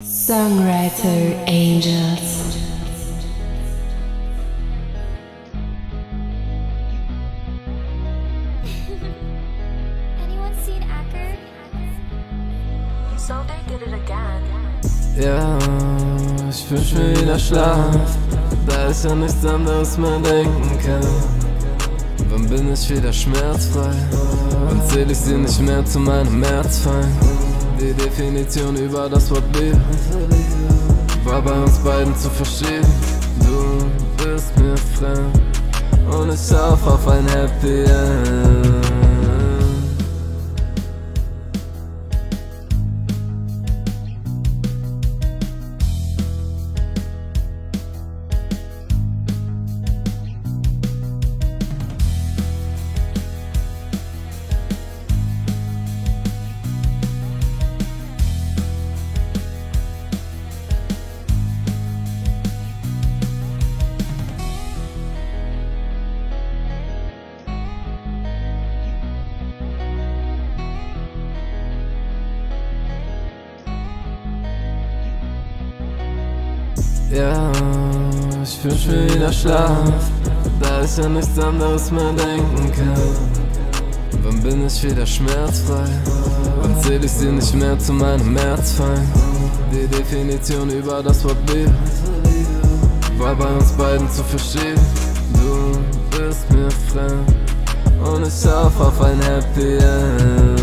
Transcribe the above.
Songwriter Angels. Anyone seen Acker? So they did it again. Ja, ich wünsch mir wieder Schlaf, da ich an nichts anderes mehr denken kann. Wann bin ich wieder schmerzfrei? Wann zähl ich sie nicht mehr zu meinem Märzfeind? Die Definition über das Wort Liebe war bei uns beiden zu verstehen. Du bist mir fremd und ich schaff auf ein Happy End. Ja, ich wünsch mir wieder Schlaf, da ich an nichts anderes mehr denken kann. Wann bin ich wieder schmerzfrei? Wann zähl ich sie nicht mehr zu meinem Märzfeind? Die Definition über das Wort Liebe war bei uns beiden zu verstehen. Du bist mir fremd und ich schaff auf ein Happy End.